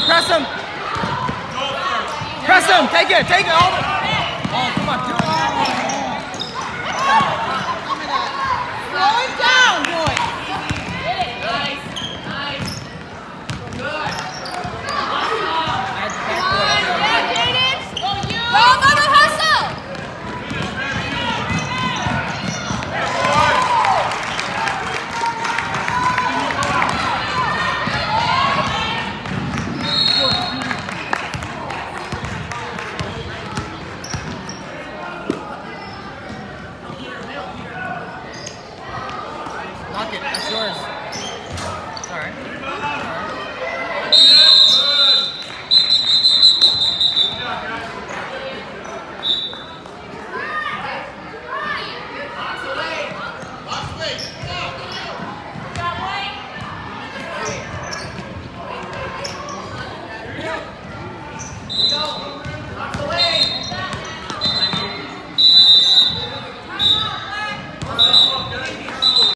him, press him. Press him, take it, take it. All oh, come on, do it. Knock it. That's yours. It's all right. All right.